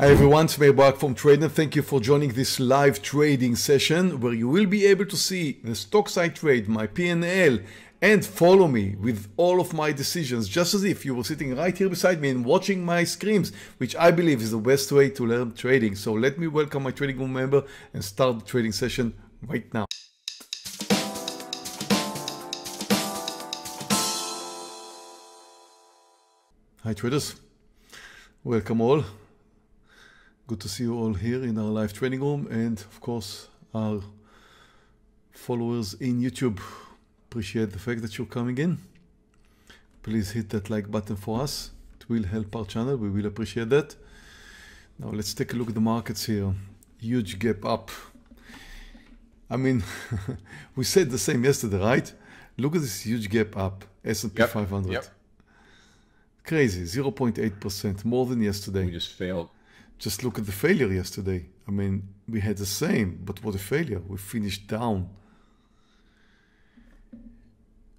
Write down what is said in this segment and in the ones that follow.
Hi everyone, it's Barak from Tradenet. Thank you for joining this live trading session where you will be able to see the stocks I trade, my P&L, and follow me with all of my decisions, just as if you were sitting right here beside me and watching my screens, which I believe is the best way to learn trading. So let me welcome my trading room member and start the trading session right now. Hi traders, welcome all. Good to see you all here in our live training room and of course our followers in YouTube. Appreciate the fact that you're coming in. Please hit that like button for us. It will help our channel. We will appreciate that. Now let's take a look at the markets here. Huge gap up. I mean, we said the same yesterday, right? Look at this huge gap up. S&P Yep, 500. yep. Crazy, 0.8%, more than yesterday. We just failed. Just look at the failure yesterday. I mean, we had the same, but what a failure. We finished down.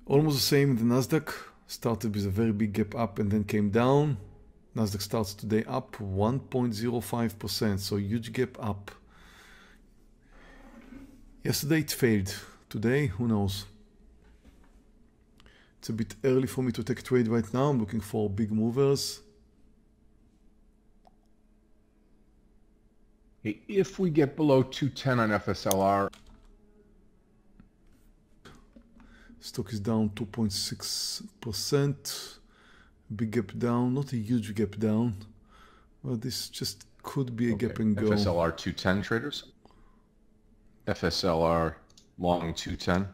Almost the same in the Nasdaq. Started with a very big gap up and then came down. Nasdaq starts today up 1.05%, so huge gap up. Yesterday it failed. Today, who knows? It's a bit early for me to take a trade right now. I'm looking for big movers. If we get below 210 on FSLR, Stock is down 2.6%. Big gap down, not a huge gap down. Well, this just could be a okay, gap and go. FSLR 210 traders. FSLR long 210.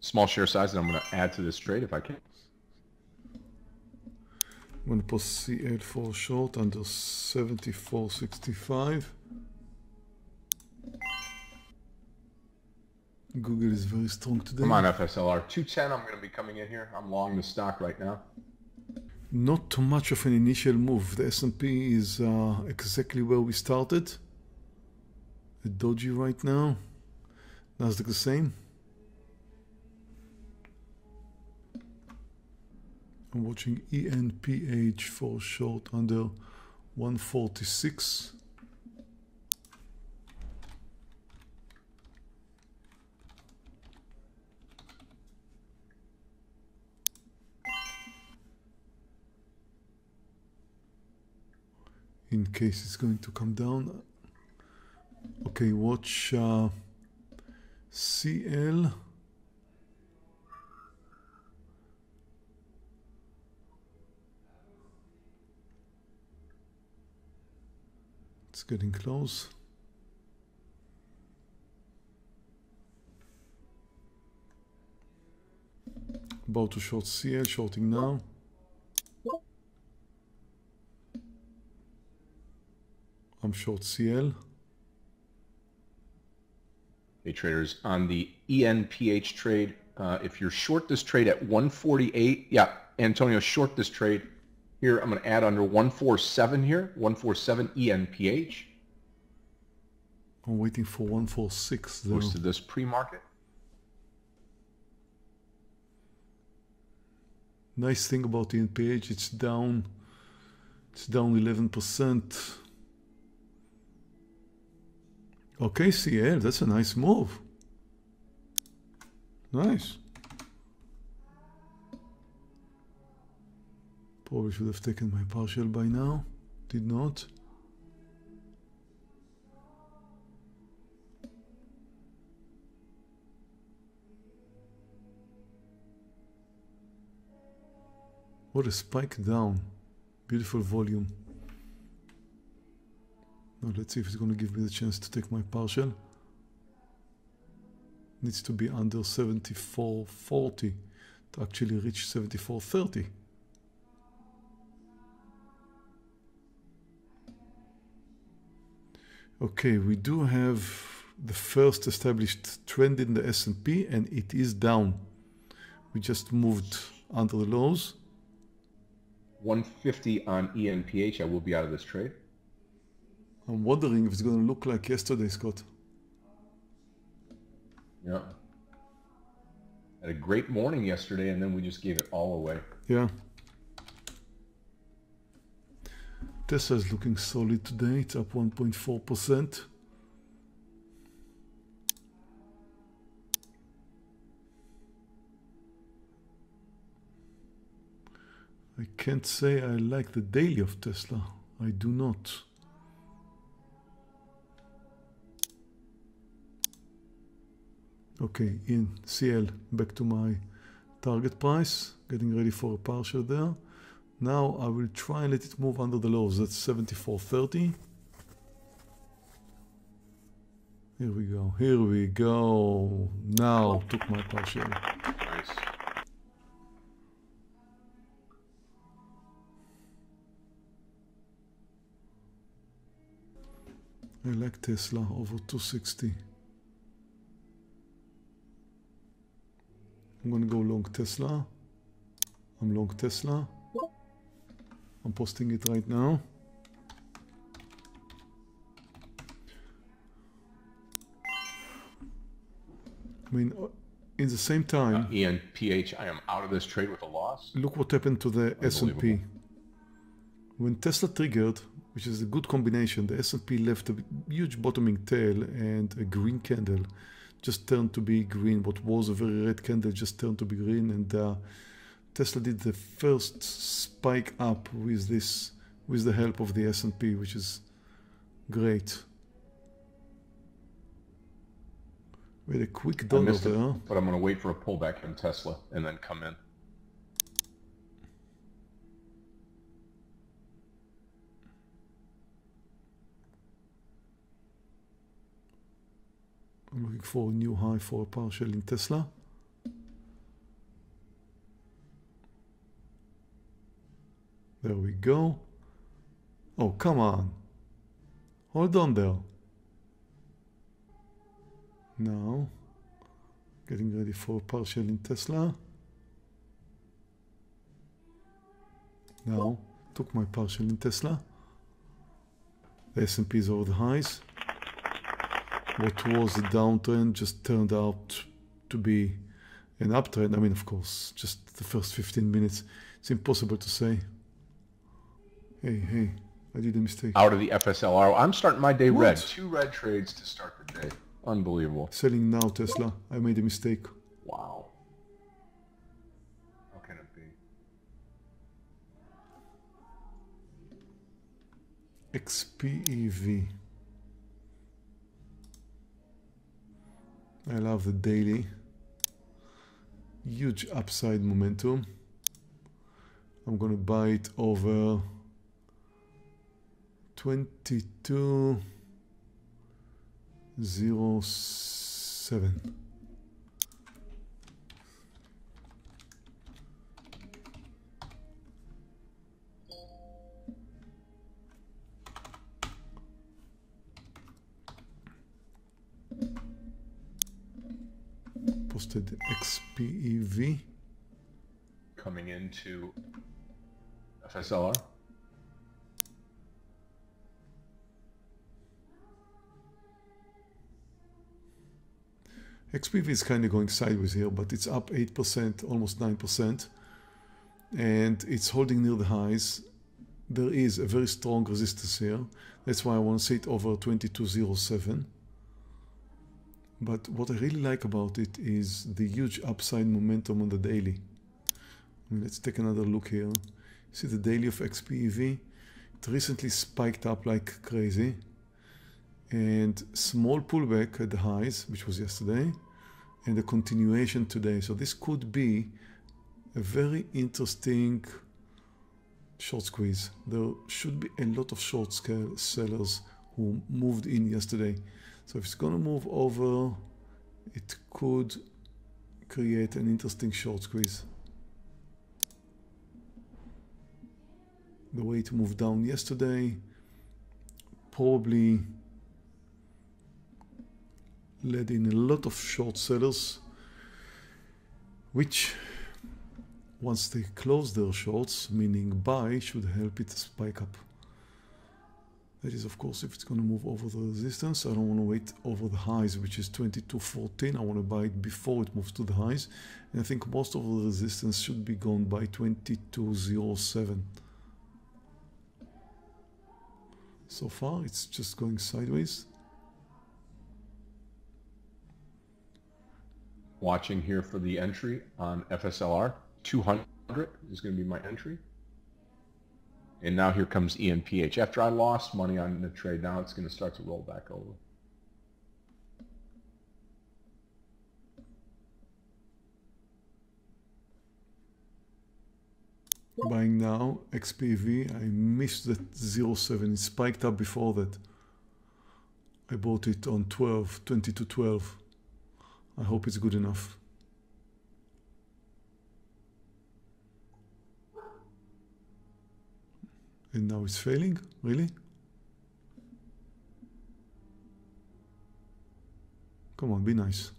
Small share size that I'm going to add to this trade if I can. I'm going to post CL for short under 74.65. Google is very strong today. Come on, FSLR 210. I'm going to be coming in here. I'm long the stock right now. Not too much of an initial move. The S&P is uh, exactly where we started. A doji right now. Nasdaq the same. I'm watching ENPH for short under 146. in case it's going to come down. Okay, watch uh, CL. Getting close. About to short CL, shorting now. I'm short CL. Hey, traders, on the ENPH trade, uh, if you're short this trade at 148, yeah, Antonio, short this trade. Here, I'm going to add under 147 here, 147 ENPH. I'm waiting for 146 though. Goes to this pre-market. Nice thing about the ENPH, it's down, it's down 11%. Okay, CL, that's a nice move. Nice. Probably should have taken my partial by now. Did not. What a spike down. Beautiful volume. Now let's see if it's going to give me the chance to take my partial. Needs to be under 74.40 to actually reach 74.30. Okay, we do have the first established trend in the S&P and it is down. We just moved under the lows. 150 on E ENPH. I will be out of this trade. I'm wondering if it's going to look like yesterday, Scott. Yeah. Had a great morning yesterday, and then we just gave it all away. Yeah. Tesla is looking solid today. It's up 1.4%. I can't say I like the daily of Tesla. I do not. Okay, in CL, back to my target price, getting ready for a partial there. Now I will try and let it move under the lows, that's 74.30. Here we go, here we go. Now took my partial. Nice. I like Tesla over 260. I'm gonna go long Tesla. I'm long Tesla. I'm posting it right now. I mean, uh, in the same time, ENPH, I am out of this trade with a loss. look what happened to the S&P. When Tesla triggered, which is a good combination, the S&P left a huge bottoming tail and a green candle just turned to be green. What was a very red candle just turned to be green, and uh, Tesla did the first spike up with this, with the help of the S&P, which is great. We had a quick dollar it, but I'm going to wait for a pullback in Tesla and then come in. I'm looking for a new high for a partial in Tesla. There we go. Oh, come on. Hold on there. Now, getting ready for partial in Tesla. Now, took my partial in Tesla. The S&P is over the highs what was a downtrend just turned out to be an uptrend. I mean, of course, just the first 15 minutes. It's impossible to say. Hey, hey, I did a mistake. Out of the FSLR. I'm starting my day red. What? Two red trades to start the day. Unbelievable. Selling now, Tesla. I made a mistake. Wow. How can it be? XPEV. I love the daily. Huge upside momentum. I'm gonna buy it over 2207. Posted XPEV. Coming into FSLR. XPEV is kind of going sideways here, but it's up 8%, almost 9%, and it's holding near the highs. There is a very strong resistance here. That's why I want to see it over 2207. But what I really like about it is the huge upside momentum on the daily. Let's take another look here. See the daily of XPEV? It recently spiked up like crazy and small pullback at the highs, which was yesterday, and a continuation today. So this could be a very interesting short squeeze. There should be a lot of short scale sellers who moved in yesterday. So if it's going to move over, it could create an interesting short squeeze. The way it moved down yesterday, probably led in a lot of short sellers, which once they close their shorts, meaning buy, should help it spike up. That is, of course, if it's going to move over the resistance. I don't want to wait over the highs, which is 22.14. I want to buy it before it moves to the highs. And I think most of the resistance should be gone by 22.07. So far, it's just going sideways. Watching here for the entry on FSLR. 200 is going to be my entry. And now here comes ENPH. After I lost money on the trade, now it's going to start to roll back over. Buying now, XPEV. I missed that 07. It spiked up before that. I bought it on 12, 20 to 12. I hope it's good enough. And now it's failing? Really? Come on, be nice.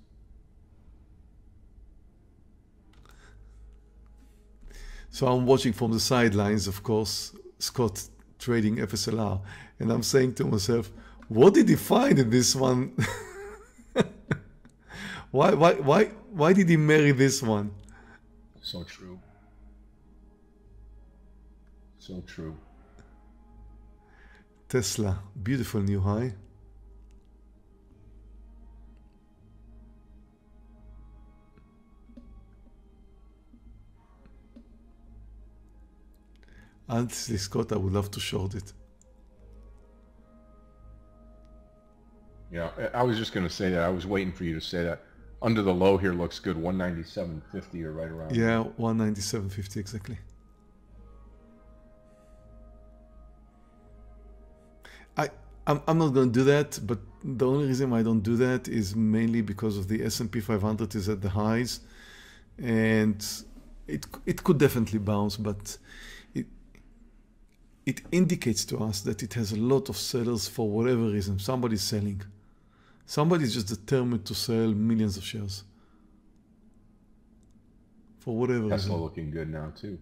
So I'm watching from the sidelines, of course, Scott trading FSLR, and I'm saying to myself, what did he find in this one? why, why, why, why did he marry this one? So true. So true. Tesla, beautiful new high. Honestly, Scott, I would love to short it. Yeah, I I was just going to say that. I was waiting for you to say that. Under the low here looks good. 197.50 or right around. Yeah, 197.50 exactly. I I'm, I'm not going to do that, but the only reason I don't do that is mainly because of the S&P 500 is at the highs, and it it could definitely bounce, but it it indicates to us that it has a lot of sellers for whatever reason. Somebody's selling. Somebody's just determined to sell millions of shares for whatever Tesla reason. looking good now too.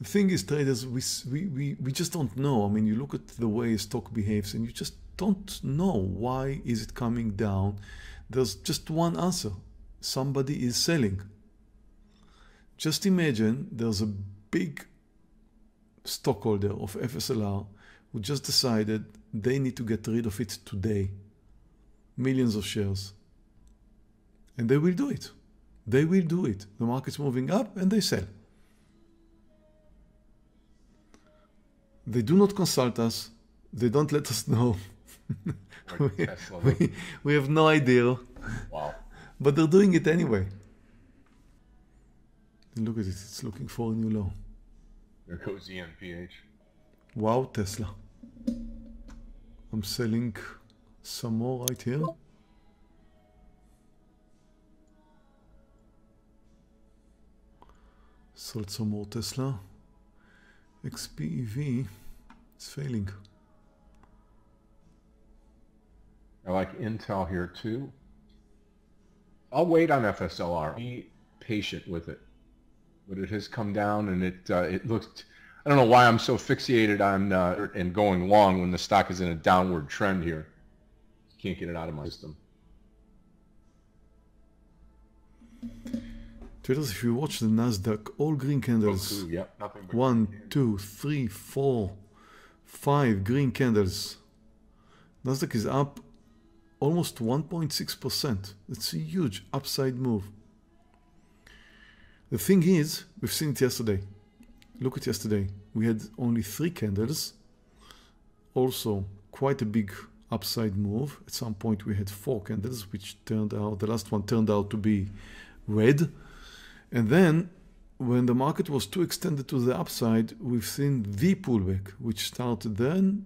The thing is, traders, we, we, we, we just don't know. I mean, you look at the way a stock behaves and you just don't know why is it coming down. There's just one answer. Somebody is selling. Just imagine there's a big stockholder of FSLR who just decided they need to get rid of it today. Millions of shares. And they will do it. They will do it. The market's moving up and they sell. They do not consult us. They don't let us know. We, we, we have no idea, Wow. but they're doing it anyway. And look at it, it's looking for a new low. There goes E ENPH. Wow, Tesla. I'm selling some more right here. Sold some more Tesla. XPEV is failing. I like Intel here too. I'll wait on FSLR. Be patient with it. But it has come down and it uh, it looks. I don't know why I'm so fixated on uh, and going long when the stock is in a downward trend here. Can't get it out of my system. Traders, if you watch the Nasdaq, all green candles. Goku, yep, nothing but One, two, three, four, five green candles. Nasdaq is up almost 1.6%. That's a huge upside move. The thing is, we've seen it yesterday. Look at yesterday. We had only three candles. Also, quite a big upside move. At some point, we had four candles, which turned out, the last one turned out to be red. And then when the market was too extended to the upside, we've seen the pullback, which started then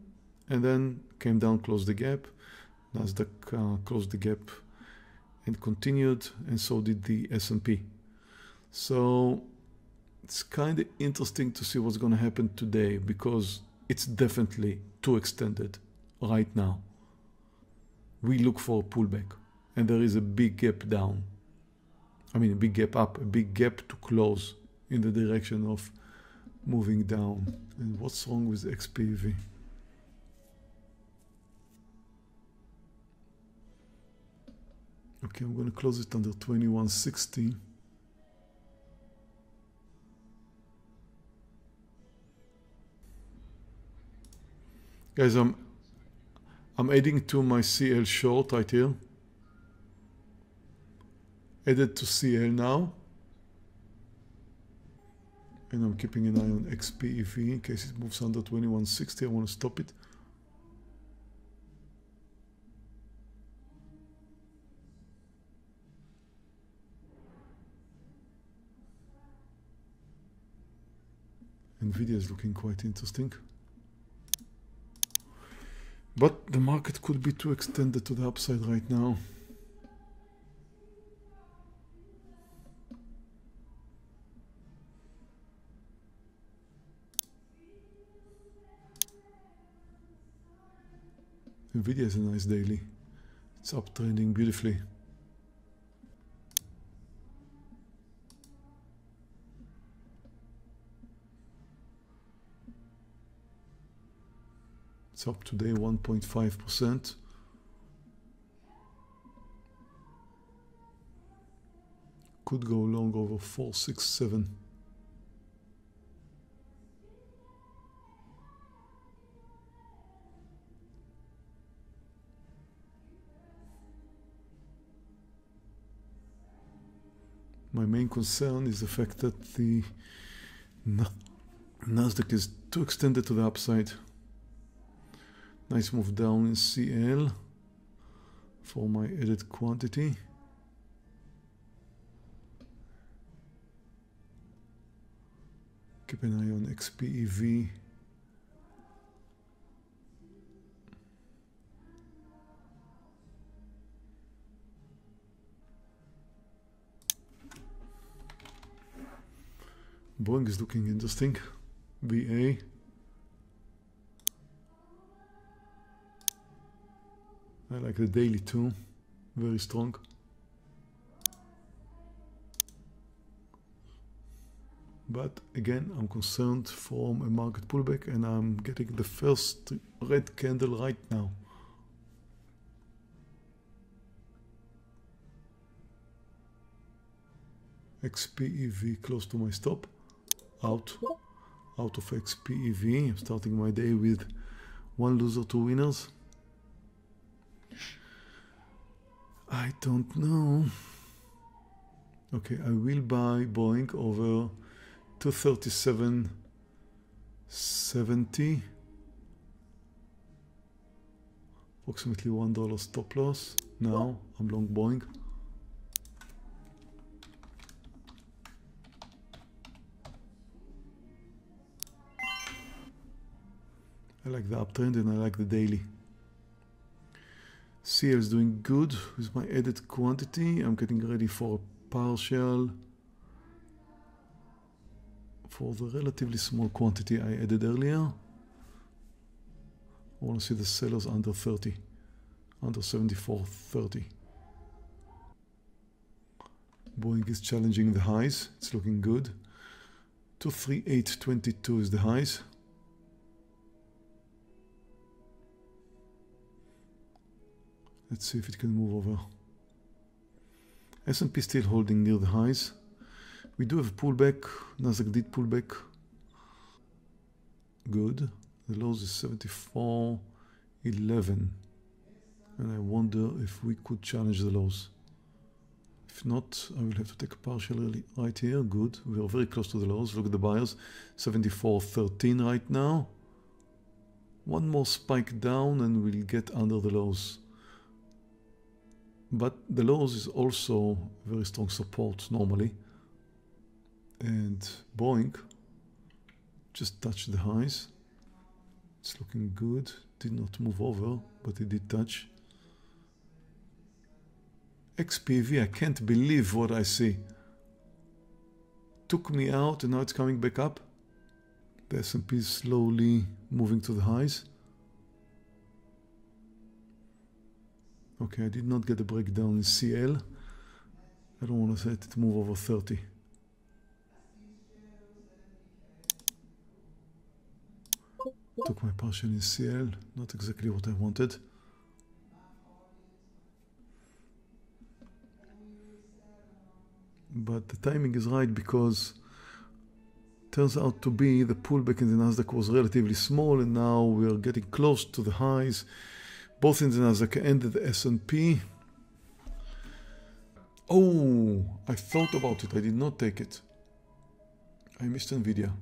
and then came down, closed the gap. Nasdaq uh, closed the gap and continued, and so did the S&P. So it's kind of interesting to see what's going to happen today because it's definitely too extended right now. We look for a pullback, and there is a big gap down. I mean, a big gap up, a big gap to close in the direction of moving down. And what's wrong with XPEV? Okay, I'm going to close it under 2160. Guys, I'm I'm adding to my CL short right here. Added to CL now. And I'm keeping an eye on XPEV in case it moves under 2160. I want to stop it. Nvidia is looking quite interesting. But the market could be too extended to the upside right now. Nvidia is a nice daily. It's uptrending beautifully. It's up today 1.5%. Could go long over 467. My main concern is the fact that the Nasdaq is too extended to the upside. Nice move down in CL for my added quantity. Keep an eye on XPEV. Boeing is looking interesting. BA. Like the daily too, very strong. But again, I'm concerned from a market pullback and I'm getting the first red candle right now. XPEV close to my stop, out, out of XPEV. I'm starting my day with one loser, two winners. I don't know. Okay, I will buy Boeing over 237.70. Approximately one dollar stop loss. Now I'm long Boeing. I like the uptrend and I like the daily. CL is doing good with my added quantity. I'm getting ready for a partial for the relatively small quantity I added earlier. I want to see the sellers under 30, under 74.30. Boeing is challenging the highs. It's looking good. 238.22 is the highs. Let's see if it can move over. S&P still holding near the highs. We do have a pullback. Nasdaq did pull back. Good. The lows is 74.11. And I wonder if we could challenge the lows. If not, I will have to take a partial right here. Good. We are very close to the lows. Look at the buyers. 74.13 right now. One more spike down and we'll get under the lows. But the lows is also very strong support normally. And Boeing just touched the highs. It's looking good. Did not move over, but it did touch. XPEV, I can't believe what I see. Took me out and now it's coming back up. The S&P is slowly moving to the highs. Okay, I did not get a breakdown in CL. I don't want to set it move over 30. Took my partial in CL, not exactly what I wanted. But the timing is right because turns out to be the pullback in the Nasdaq was relatively small, and now we are getting close to the highs, both in the Nasdaq and the S&P. Oh, I thought about it. I did not take it. I missed NVIDIA.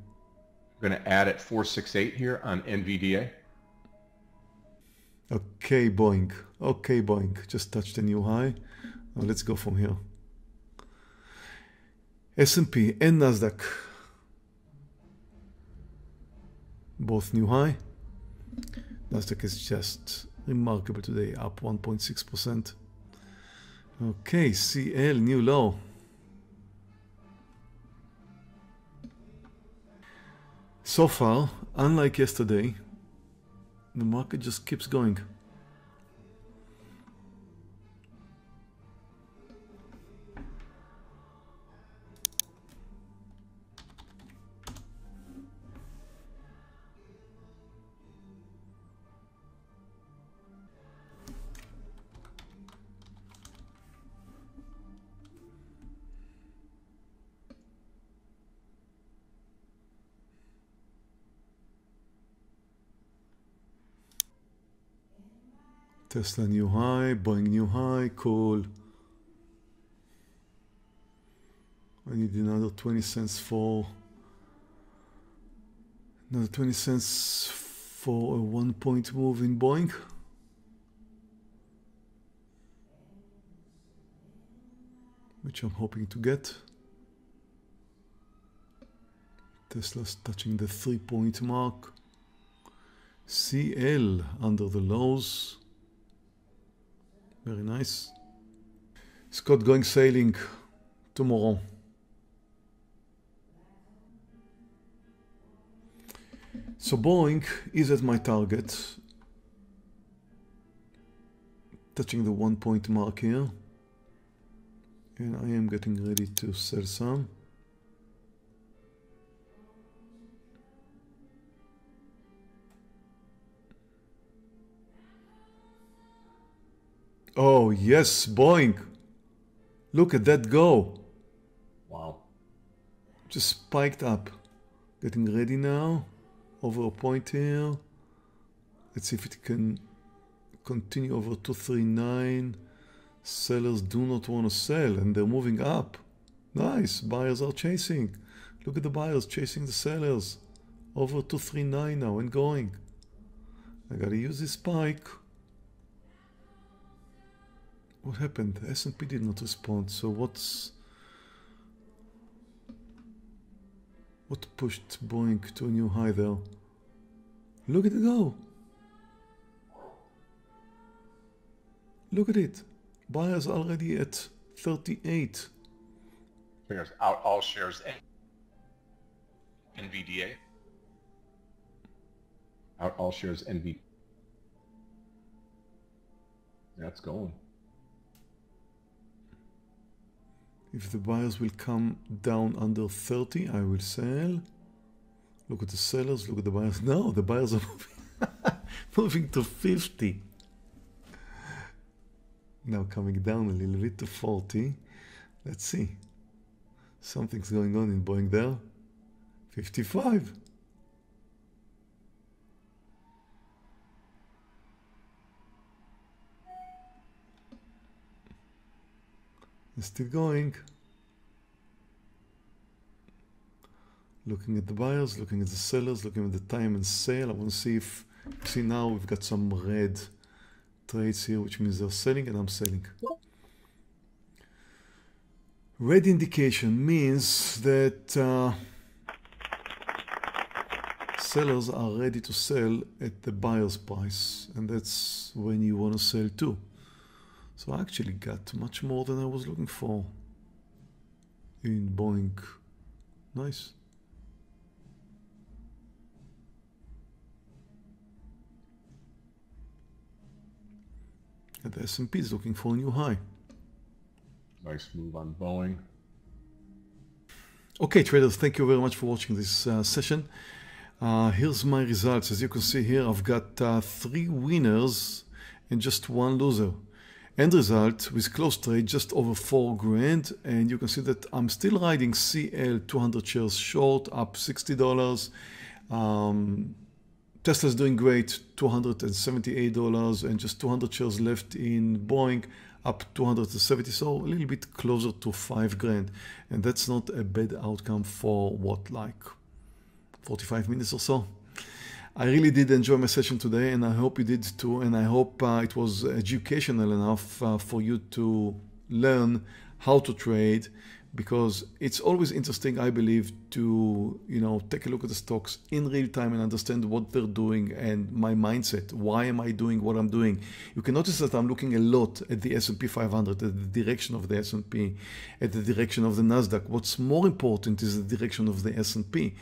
We're going to add at 468 here on NVDA. Okay, Boeing. Okay, Boeing. Just touched a new high. Now let's go from here. S&P and Nasdaq. Both new high. Nasdaq is just remarkable today, up 1.6%. Okay, CL new low. So far, unlike yesterday, the market just keeps going. Tesla new high, Boeing new high, cool. I need another 20 cents for another 20 cents for a one point move in Boeing. Which I'm hoping to get. Tesla's touching the three point mark. CL under the lows. Very nice. Scott going sailing tomorrow. So Boeing is at my target. Touching the one point mark here. And I am getting ready to sell some. Oh, yes, Boeing. Look at that go. Wow. Just spiked up. Getting ready now. Over a point here. Let's see if it can continue over 239. Sellers do not want to sell and they're moving up. Nice. Buyers are chasing. Look at the buyers chasing the sellers. Over 239 now and going. I gotta use this spike. What happened? S&P did not respond. So what's what pushed Boeing to a new high there? Look at it go. Look at it. Buyers already at 38. Here's out all shares NVDA. Out all shares NV. That's going. If the buyers will come down under 30, I will sell. Look at the sellers, look at the buyers. No, the buyers are moving, moving to 50. Now coming down a little bit to 40. Let's see. Something's going on in Boeing there. 55. Still going. Looking at the buyers, looking at the sellers, looking at the time and sale. I want to see if, see now we've got some red trades here, which means they're selling and I'm selling. Red indication means that uh, sellers are ready to sell at the buyer's price, and that's when you want to sell too. So I actually got much more than I was looking for in Boeing. Nice. And the S&P is looking for a new high. Nice move on Boeing. Okay, traders, thank you very much for watching this uh, session. Uh, here's my results. As you can see here, I've got uh, three winners and just one loser. End result with close trade just over four grand and you can see that I'm still riding CL 200 shares short up $60 um, Tesla's doing great $278 and just 200 shares left in Boeing up 270 so a little bit closer to five grand. And that's not a bad outcome for what like 45 minutes or so I really did enjoy my session today and I hope you did too and I hope uh, it was educational enough uh, for you to learn how to trade because it's always interesting I believe to you know take a look at the stocks in real time and understand what they're doing and my mindset. Why am I doing what I'm doing? You can notice that I'm looking a lot at the S&P 500 at the direction of the S&P at the direction of the Nasdaq. What's more important is the direction of the S&P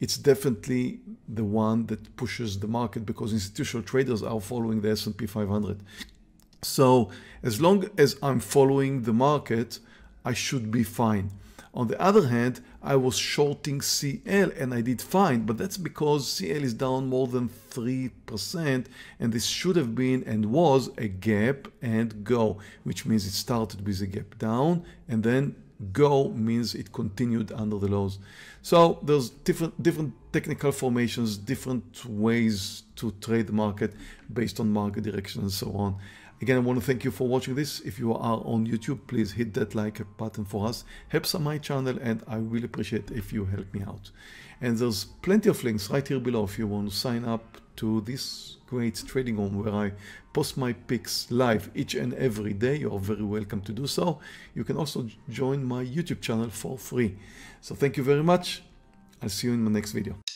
it's definitely the one that pushes the market because institutional traders are following the S&P 500. So as long as I'm following the market, I should be fine. On the other hand, I was shorting CL and I did fine, but that's because CL is down more than 3% and this should have been and was a gap and go, which means it started with a gap down and then go means it continued under the lows. So there's different different technical formations, different ways to trade the market based on market direction and so on. Again, I want to thank you for watching this. If you are on YouTube, please hit that like button for us. Helps on my channel and I really appreciate if you help me out. And there's plenty of links right here below if you want to sign up to this great trading room where I post my picks live each and every day. You're very welcome to do so. You can also join my YouTube channel for free. So thank you very much. I'll see you in my next video.